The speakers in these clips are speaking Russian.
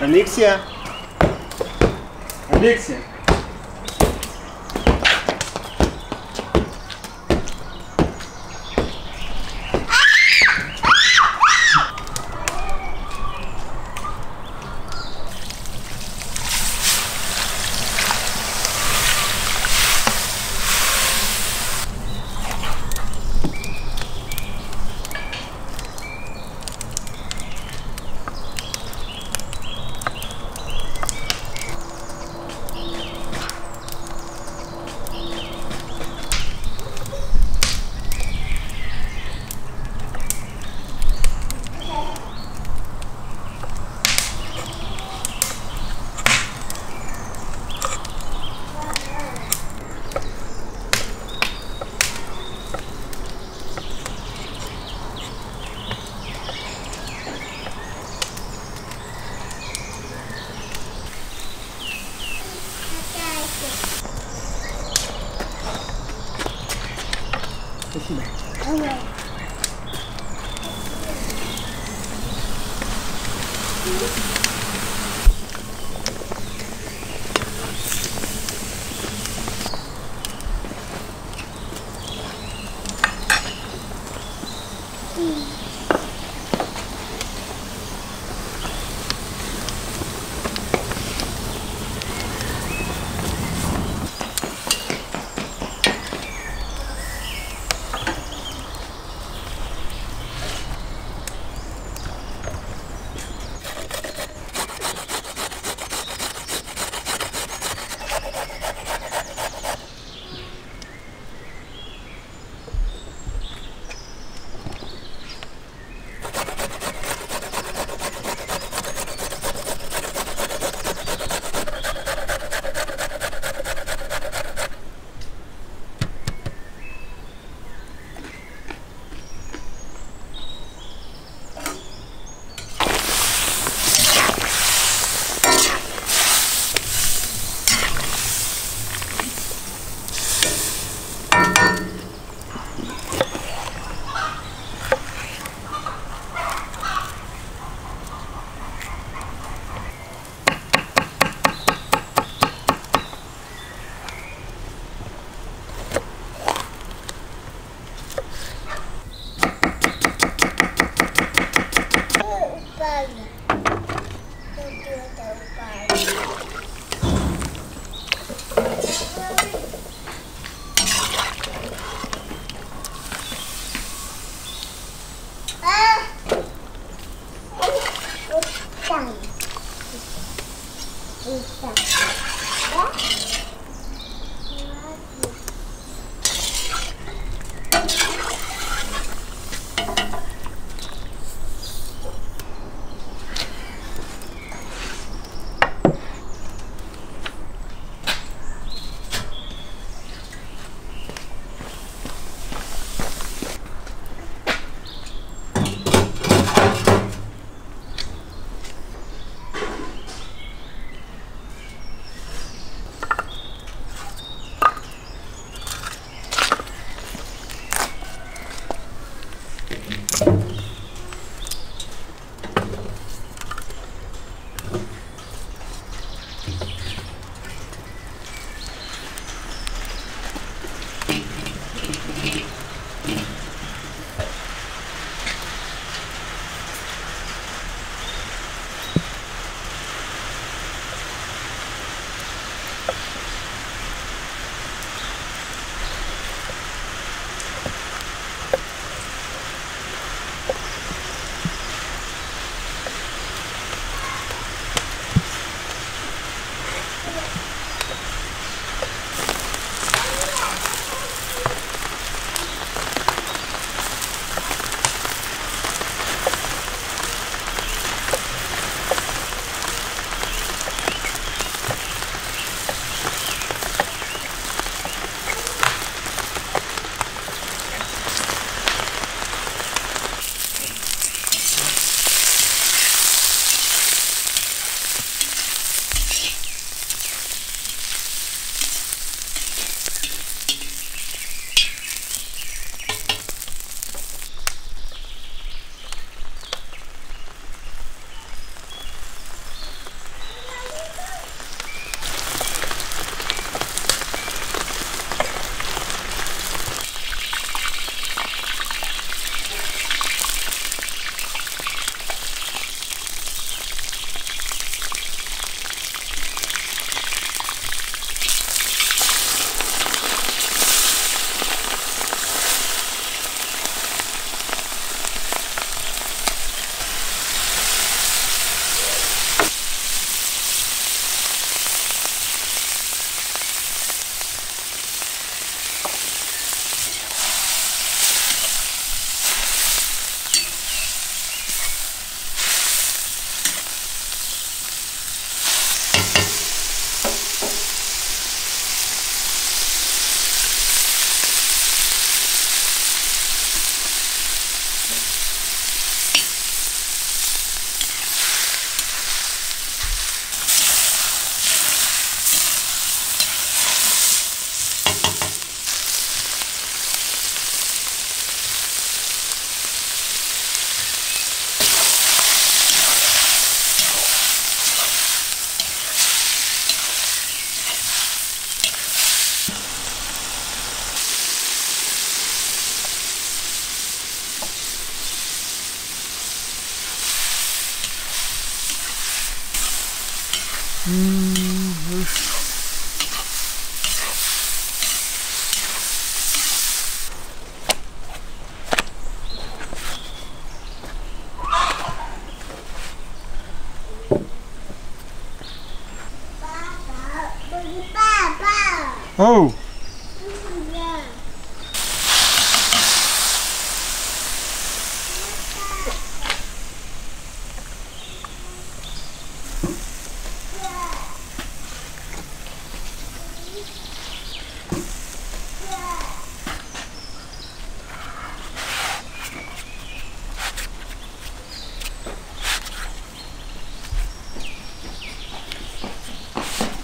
Алексия? Алексия? Оу!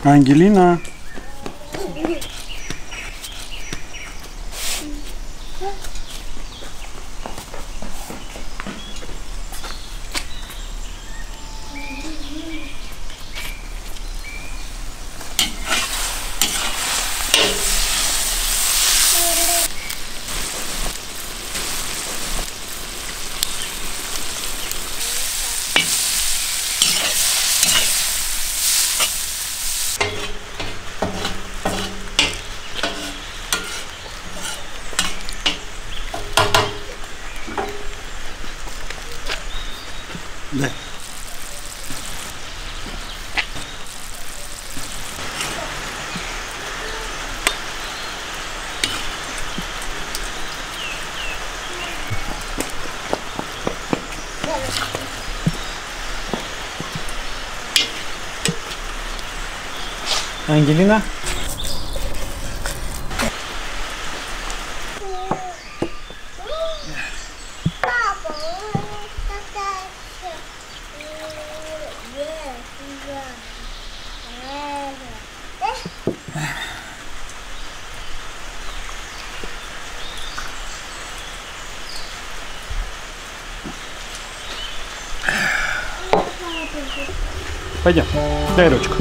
Да. Ангелина. Дай. Ангелина? Папа, Пойдем. Дай ручку.